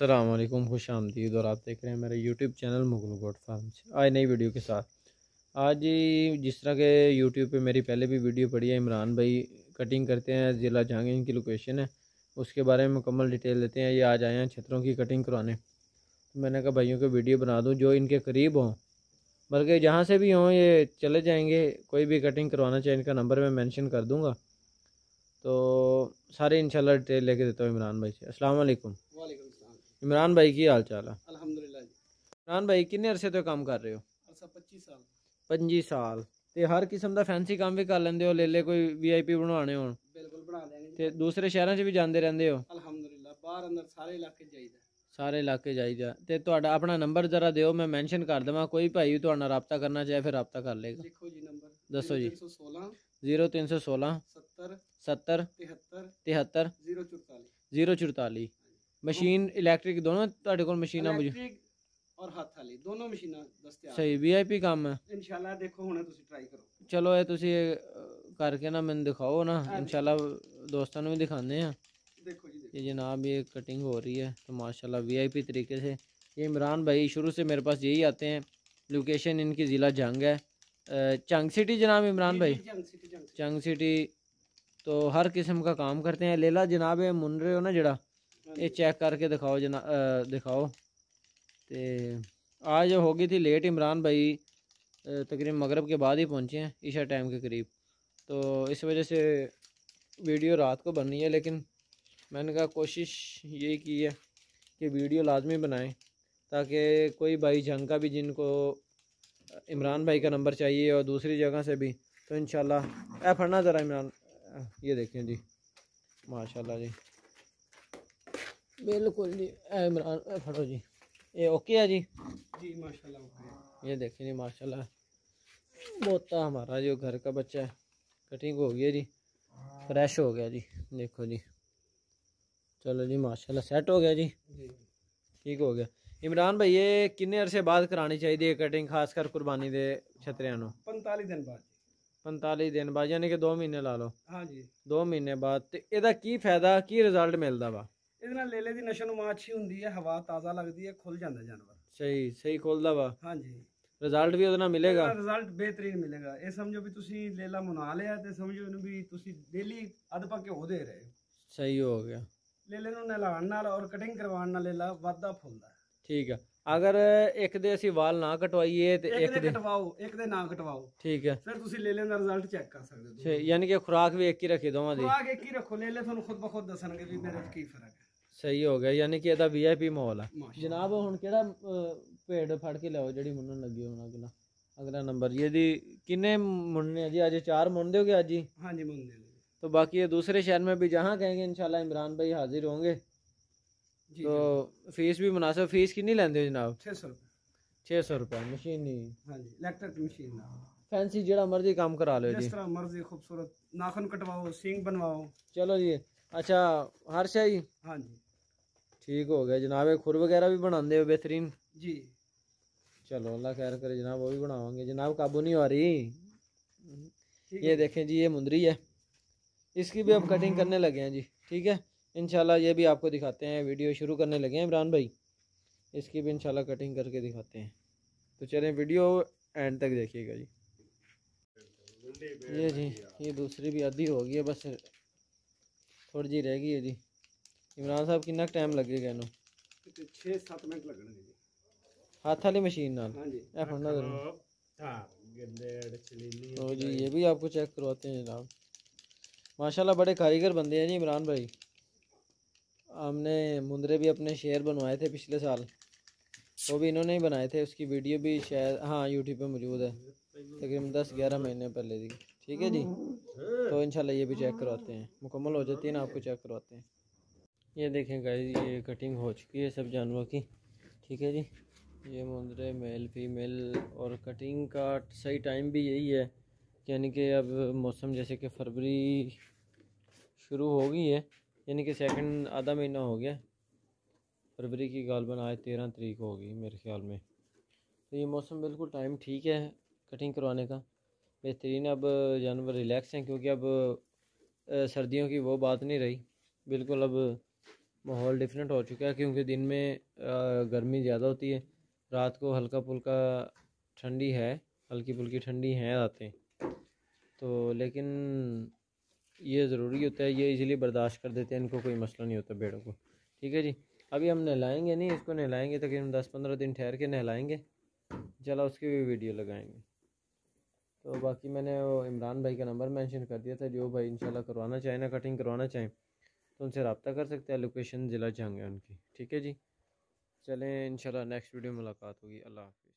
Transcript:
अल्लाम खुश आमदीद और आप देख रहे हैं मेरे YouTube channel Mughal goat farm आज नई वीडियो के साथ। आज जिस तरह के यूट्यूब पे मेरी पहले भी वीडियो पड़ी है, इमरान भाई कटिंग करते हैं, ज़िला जहांगीर की लोकेशन है। उसके बारे में मुकम्मल डिटेल देते हैं, ये आज आए हैं छतरों की कटिंग करवाने। तो मैंने कहा, भाइयों को वीडियो बना दूँ, जो इनके करीब हों। बल्कि जहाँ से भी हों, ये चले जाएँगे, कोई भी कटिंग करवाना चाहे, इनका नंबर मैं मैंशन कर दूँगा। तो सारे इंशाल्लाह डिटेल लेके देता हूँ इमरान भाई से। अस्सलाम वालेकुम ਇਮਰਾਨ ਭਾਈ ਕੀ ਹਾਲ ਚਾਲ ਆ ਅਲਹਮਦੁਲਿਲਾ ਜੀ ਇਮਰਾਨ ਭਾਈ ਕਿੰਨੇ ਅਰਸੇ ਤੋਂ ਕੰਮ ਕਰ ਰਹੇ ਹੋ ਅਰਸਾ 25 ਸਾਲ 25 ਸਾਲ ਤੇ ਹਰ ਕਿਸਮ ਦਾ ਫੈਂਸੀ ਕੰਮ ਵੀ ਕਰ ਲੈਂਦੇ ਹੋ ਲੇਲੇ ਕੋਈ ਵੀਆਈਪੀ ਬਣਾਉਣੇ ਹੋਣ ਬਿਲਕੁਲ ਬਣਾ ਦੇਣਗੇ ਤੇ ਦੂਸਰੇ ਸ਼ਹਿਰਾਂ 'ਚ ਵੀ ਜਾਂਦੇ ਰਹਿੰਦੇ ਹੋ ਅਲਹਮਦੁਲਿਲਾ ਬਾਹਰ ਅੰਦਰ ਸਾਰੇ ਇਲਾਕੇ ਜਾਈਦਾ ਸਾਰੇ ਇਲਾਕੇ ਜਾਈਦਾ ਤੇ ਤੁਹਾਡਾ ਆਪਣਾ ਨੰਬਰ ਜ਼ਰਾ ਦਿਓ ਮੈਂ ਮੈਂਸ਼ਨ ਕਰ ਦਵਾਂ ਕੋਈ ਭਾਈ ਤੁਹਾਡਾ ਰਾਬਤਾ ਕਰਨਾ ਚਾਹੇ ਫਿਰ ਰਾਬਤਾ ਕਰ ਲੇਗਾ ਲਿਖੋ ਜੀ ਨੰਬਰ ਦੱਸੋ ਜੀ 0316 0316 70 70 73 73 044 044 ਮਸ਼ੀਨ ਇਲੈਕਟ੍ਰਿਕ ਦੋਨੋਂ ਤੁਹਾਡੇ ਕੋਲ ਮਸ਼ੀਨਾਂ ਮੌਜੂਦ ਇਲੈਕਟ੍ਰਿਕ ਔਰ ਹੱਥ ਵਾਲੀ ਦੋਨੋਂ ਮਸ਼ੀਨਾਂ ਦਸਤਿਆਬ ਸਹੀ ਵੀਆਈਪੀ ਕੰਮ ਹੈ ਇਨਸ਼ਾਅੱਲਾ ਦੇਖੋ ਹੁਣੇ ਤੁਸੀਂ ਟਰਾਈ ਕਰੋ ਚਲੋ ਇਹ ਤੁਸੀਂ ਅਹ, ਕਰਕੇ ਨਾ ਮੈਨੂੰ ਦਿਖਾਓ ਨਾ ਇਨਸ਼ਾਅੱਲਾ ਦੋਸਤਾਂ ਨੂੰ ਵੀ ਦਿਖਾਉਂਦੇ ਆ देखो जी देखो ये जनाब ये कटिंग हो रही है तो माशाल्लाह वीआईपी तरीके से ये इमरान भाई शुरू से मेरे पास यही आते हैं लोकेशन इनकी ज़िला जंग है अ, चंग सिटी जनाब इमरान भाई जंग सिटी जंग सिटी चंग सिटी तो हर किस्म का काम करते हैं लेला जनाब ये मुन रहे हो ना जड़ा ये चेक करके दिखाओ जना दिखाओ। तो आज हो गई थी लेट इमरान भाई तकरीबन मगरब के बाद ही पहुँचे हैं, ईशा टाइम के करीब। तो इस वजह से वीडियो रात को बननी है, लेकिन मैंने कहा कोशिश ये की है कि वीडियो लाजमी बनाएँ, ताकि कोई भाई जंग का भी जिनको इमरान भाई का नंबर चाहिए और दूसरी जगह से भी तो इन ए फड़ना ज़रा इमरान ये देखें जी, माशाल्लाह जी। बिल्कुल जी इमरान फटो जी। ये ओके है जी? जी माशाल्लाह ओके ये देखिए जी माशाल्लाह। बोता हमारा जो घर का बच्चा है। कटिंग हो गई जी। फ्रेश हो गया जी देखो जी। चलो जी माशाल्लाह सेट हो गया जी। ठीक हो गया। इमरान भाई ये किन्ने अरसे बाद करानी चाहिए कटिंग खासकर कुर्बानी दे छतरियानों पंताली दिन बाद। पंताली दिन बाद यानी कि दो महीने ला लो। हाँ जी। दो महीने बाद तो यदा की फ़ायदा की रिज़ल्ट मिलता वा? ਇਹਦੇ ਨਾਲ ਲੇਲੇ ਦੀ ਨਸ਼ੋਨੁਮਾ ਅੱਛੀ ਹੁੰਦੀ ਹੈ ਹਵਾ ਤਾਜ਼ਾ ਲੱਗਦੀ ਹੈ ਖੁੱਲ ਜਾਂਦਾ ਜਾਨਵਰ। ਸਹੀ ਸਹੀ ਖੋਲਦਾ ਵਾ। ਹਾਂ ਜੀ ਰਿਜ਼ਲਟ ਵੀ ਉਹਦੇ ਨਾਲ ਮਿਲੇਗਾ। ਰਿਜ਼ਲਟ ਬਿਹਤਰੀਨ ਮਿਲੇਗਾ। ਇਹ ਸਮਝੋ ਵੀ ਤੁਸੀਂ ਲੇਲਾ ਮੁਨਾ ਲਿਆ ਤੇ ਸਮਝੋ ਇਹਨੂੰ ਵੀ ਤੁਸੀਂ ਡੇਲੀ ਅੱਧ ਪਾ ਘਿਓ ਦੇ ਰਹੇ ਹੋ। ਸਹੀ ਹੋ ਗਿਆ। ਲੇਲੇ ਨੂੰ ਨਹਿਲਾਉਣ ਨਾਲ ਔਰ ਕਟਿੰਗ ਕਰਵਾਉਣ ਨਾਲ ਲੇਲਾ ਵੱਧਦਾ ਫੁੱਲਦਾ। ਠੀਕ ਆ। ਅਗਰ ਇੱਕ ਦੇ ਅਸੀਂ ਵਾਲ ਨਾ ਕਟਵਾਈਏ ਤੇ ਇੱਕ ਦੇ ਕਟਵਾਓ ਇੱਕ ਦੇ ਨਾ ਕਟਵਾਓ। ਠੀਕ ਹੈ ਫਿਰ ਤੁਸੀਂ ਲੇਲੇ ਦਾ ਰਿਜ਼ਲਟ ਚੈੱਕ ਕਰ ਸਕਦੇ ਹੋ। ਯਾਨੀ ਕਿ ਖੁਰਾਕ ਵੀ ਇੱਕ ਹੀ ਰੱਖੀ ਦੋਵਾਂ ਦੀ। ਖੁਰਾਕ ਇੱਕ ਹੀ ਰੱਖੋ ਲੇਲੇ ਤੁਹਾਨੂੰ ਖੁਦ ਬਖੁਦ ਦੱਸਣਗੇ ਵੀ ਮੇਰੇ ਕੀ ਫ਼ਰਕ ਹੈ। ਸਹੀ ਹੋ ਗਿਆ ਯਾਨੀ ਕਿ ਇਹਦਾ ਵੀਆਈਪੀ ਮਾਹੌਲ ਆ ਮਾਸ਼ਾ ਜਨਾਬ ਹੁਣ ਕਿਹੜਾ ਅਹ, ਭੇਡ ਫੜ ਕੇ ਲਿਆਓ ਜਿਹੜੀ ਮੁੰਨਣ ਲੱਗੀ ਹੋਣਾ ਅਗਲਾ ਅਗਲਾ ਨੰਬਰ ਜੀ ਇਹਦੀ ਕਿੰਨੇ ਮੁੰਨਣੇ ਆ ਜੀ ਅੱਜ ਚਾਰ ਮੁੰਨ ਦਿਓਗੇ ਅੱਜ ਹੀ ਹਾਂਜੀ ਮੁੰਡੇ ਨੇ तो बाकी ये दूसरे शहर में भी जहाँ कहेंगे इंशाल्लाह इमरान भाई हाजिर होंगे ਜੀ तो फीस भी मुनासिब फीस कितनी लेंदे हो जनाब 600 ਰੁਪਏ छः सौ रुपये मशीन नहीं ਹਾਂਜੀ ਇਲੈਕਟ੍ਰਿਕ ਮਸ਼ੀਨ ਨਾਲ फैंसी जड़ा मर्जी काम करा लो जी ਜਿਸ ਤਰ੍ਹਾਂ ਮਰਜ਼ੀ ਖੂਬਸੂਰਤ ਨਾਖਨ ਕਟਵਾਓ ਸਿੰਗ ਬਣਵਾਓ चलो जी अच्छा हर शाही ਹਾਂਜੀ ठीक हो गया जनाब ये खुर वगैरह भी बनाते हो बेहतरीन ਜੀ चलो अल्लाह खैर करे जनाब वो भी बनावांगे जनाब काबू नहीं आ रही ठीक ये देखें जी ये मुंदरी है इसकी भी अब कटिंग करने लगे हैं जी ठीक है इंशाल्लाह ये भी आपको दिखाते हैं वीडियो शुरू करने लगे हैं इमरान भाई इसकी भी इंशाल्लाह कटिंग करके दिखाते हैं तो चलें वीडियो एंड तक देखिएगा जी ये जी ये दूसरी भी आधी हो गई है बस थोड़ी जी रह गई है जी इमरान साहब कितना टाइम लगेगा इन्हों ਤੇ 6-7 ਮਿੰਟ ਲੱਗਣਗੇ ਜੀ हाथ वाली मशीन नाल ਹਾਂਜੀ ए फड़ना जरा तो जी ये भी आपको चेक करवाते हैं जनाब माशाल्लाह बड़े कारीगर बंदे हैं जी इमरान भाई हमने मुंदरे भी अपने शेर बनवाए थे पिछले साल वो भी इन्होंने ही बनाए थे उसकी वीडियो भी शायद हाँ यूट्यूब पे मौजूद है तकरीबन दस ग्यारह महीने पहले दी ठीक है जी? तो इंशाल्लाह ये भी चेक करवाते हैं। मुकम्मल हो जाती है ना आपको चेक करवाते हैं। ये देखें गाइस ये कटिंग हो चुकी है सब जानवरों की। ठीक है जी? ये मुंदरे मेल फीमेल और कटिंग का सही टाइम भी यही है। यानी कि अब मौसम जैसे कि फरवरी शुरू हो गई है यानी कि सेकंड आधा महीना हो गया। फरवरी की गालबन आज तेरह तरीक होगी मेरे ख्याल में। तो ये मौसम बिल्कुल टाइम ठीक है कटिंग करवाने का। बेहतरीन अब जानवर रिलैक्स हैं क्योंकि अब सर्दियों की वो बात नहीं रही। बिल्कुल अब माहौल डिफरेंट हो चुका है क्योंकि दिन में गर्मी ज़्यादा होती है। रात को हल्का फुल्का ठंडी है हल्की फुल्की ठंडी हैं रातें। तो लेकिन ये ज़रूरी होता है, ये इजीली बर्दाश्त कर देते हैं, इनको कोई मसला नहीं होता भेड़ों को। ठीक है जी? अभी हम नहलाएँगे नहीं, इसको नहलाएँगे तकरीबन दस पंद्रह दिन ठहर के नहलाएँगे। चला उसकी भी वीडियो लगाएँगे। तो बाकी मैंने वो इमरान भाई का नंबर मेंशन कर दिया था, जो भाई इंशाल्लाह करवाना चाहें, ना कटिंग करवाना चाहें तो उनसे रब्ता कर सकते हैं लोकेशन ज़िला जहांगीर उनकी। ठीक है जी? चलें, इंशाल्लाह नेक्स्ट वीडियो मुलाकात होगी। अल्लाह हाफिज़।